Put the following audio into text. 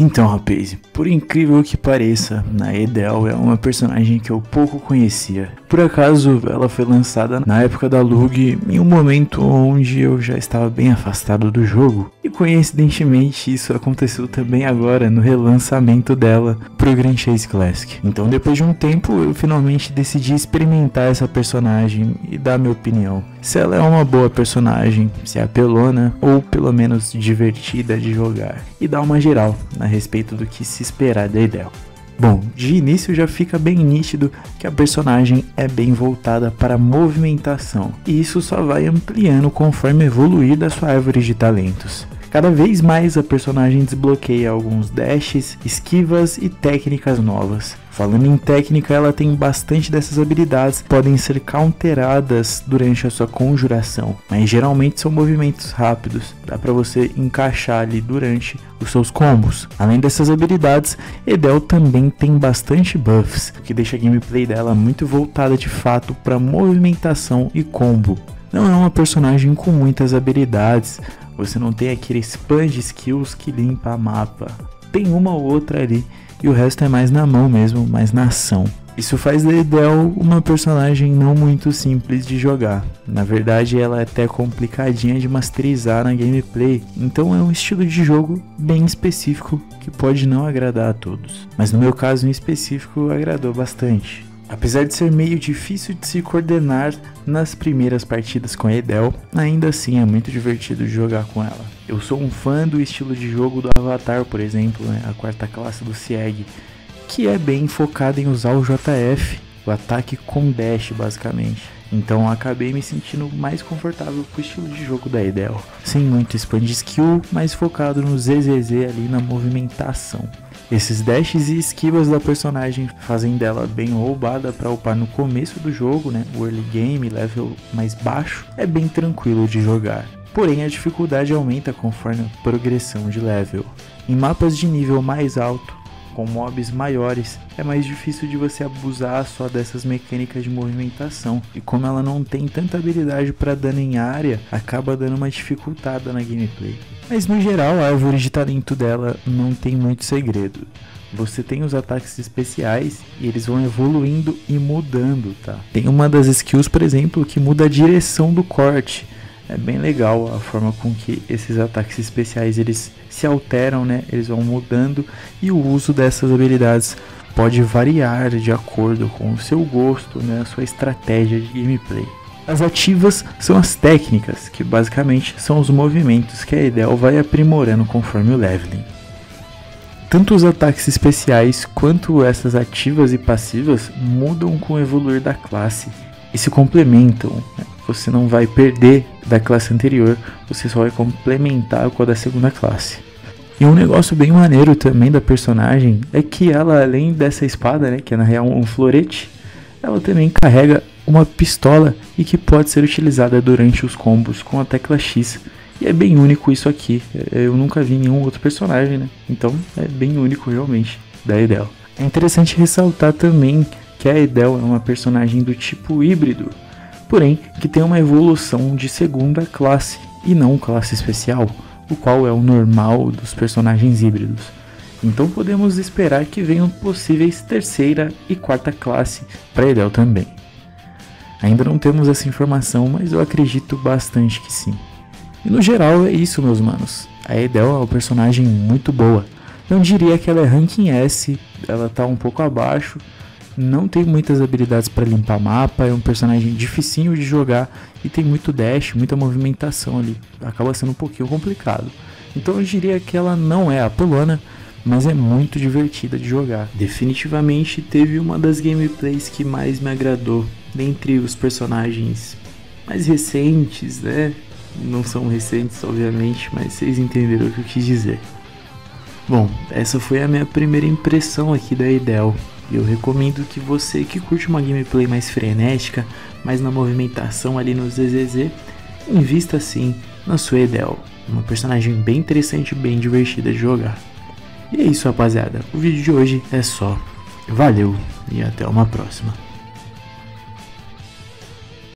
Então, rapaz, por incrível que pareça, a Edel é uma personagem que eu pouco conhecia. Por acaso, ela foi lançada na época da Lug, em um momento onde eu já estava bem afastado do jogo. E coincidentemente, isso aconteceu também agora no relançamento dela pro Grand Chase Classic. Então, depois de um tempo, eu finalmente decidi experimentar essa personagem e dar minha opinião. Se ela é uma boa personagem, se é apelona ou pelo menos divertida de jogar. E dar uma geral a respeito do que se esperar da Idel. Bom, de início já fica bem nítido que a personagem é bem voltada para a movimentação, e isso só vai ampliando conforme evoluir da sua árvore de talentos. Cada vez mais a personagem desbloqueia alguns dashes, esquivas e técnicas novas. Falando em técnica, ela tem bastante dessas habilidades que podem ser counteradas durante a sua conjuração, mas geralmente são movimentos rápidos, dá para você encaixar ali durante os seus combos. Além dessas habilidades, Edel também tem bastante buffs, o que deixa a gameplay dela muito voltada de fato para movimentação e combo. Não é uma personagem com muitas habilidades, você não tem aquele spam de skills que limpa a mapa. Tem uma ou outra ali e o resto é mais na mão mesmo, mais na ação. Isso faz da uma personagem não muito simples de jogar. Na verdade, ela é até complicadinha de masterizar na gameplay, então é um estilo de jogo bem específico que pode não agradar a todos. Mas no meu caso em específico, agradou bastante. Apesar de ser meio difícil de se coordenar nas primeiras partidas com a Edel, ainda assim é muito divertido de jogar com ela. Eu sou um fã do estilo de jogo do Avatar, por exemplo, né, a quarta classe do Sieg, que é bem focada em usar o JF, o ataque com dash basicamente. Então acabei me sentindo mais confortável com o estilo de jogo da Edel, sem muito spam de skill, mas focado no ZZZ ali na movimentação. Esses dashes e esquivas da personagem fazem dela bem roubada para upar no começo do jogo, né? O early game, level mais baixo, é bem tranquilo de jogar. Porém, a dificuldade aumenta conforme a progressão de level. Em mapas de nível mais alto, com mobs maiores, é mais difícil de você abusar só dessas mecânicas de movimentação. E como ela não tem tanta habilidade para dano em área, acaba dando uma dificultada na gameplay. Mas no geral, a árvore de talento dela não tem muito segredo. Você tem os ataques especiais e eles vão evoluindo e mudando, tá? Tem uma das skills, por exemplo, que muda a direção do corte. É bem legal a forma com que esses ataques especiais eles se alteram, né? Eles vão mudando e o uso dessas habilidades pode variar de acordo com o seu gosto, né? A sua estratégia de gameplay. As ativas são as técnicas, que basicamente são os movimentos que a Edel vai aprimorando conforme o leveling. Tanto os ataques especiais quanto essas ativas e passivas mudam com o evoluir da classe e se complementam. Né? Você não vai perder da classe anterior, você só vai complementar com a da segunda classe. E um negócio bem maneiro também da personagem é que ela, além dessa espada, né, que é na real um florete, ela também carrega uma pistola e que pode ser utilizada durante os combos com a tecla X. E é bem único isso aqui. Eu nunca vi nenhum outro personagem, né? Então é bem único realmente da Edel. É interessante ressaltar também que a Edel é uma personagem do tipo híbrido, porém que tem uma evolução de segunda classe e não classe especial, o qual é o normal dos personagens híbridos. Então podemos esperar que venham possíveis terceira e quarta classe para Edel também. Ainda não temos essa informação, mas eu acredito bastante que sim. E no geral é isso, meus manos. A Edel é uma personagem muito boa. Não diria que ela é ranking S, ela tá um pouco abaixo. Não tem muitas habilidades para limpar mapa, é um personagem dificinho de jogar e tem muito dash, muita movimentação ali. Acaba sendo um pouquinho complicado. Então eu diria que ela não é a Polona, mas é muito divertida de jogar. Definitivamente teve uma das gameplays que mais me agradou dentre os personagens mais recentes, né? Não são recentes, obviamente, mas vocês entenderam o que eu quis dizer. Bom, essa foi a minha primeira impressão aqui da Edel. Eu recomendo que você que curte uma gameplay mais frenética, mais na movimentação ali no ZZZ, invista sim na sua Edel. Uma personagem bem interessante e bem divertida de jogar. E é isso, rapaziada. O vídeo de hoje é só. Valeu e até uma próxima.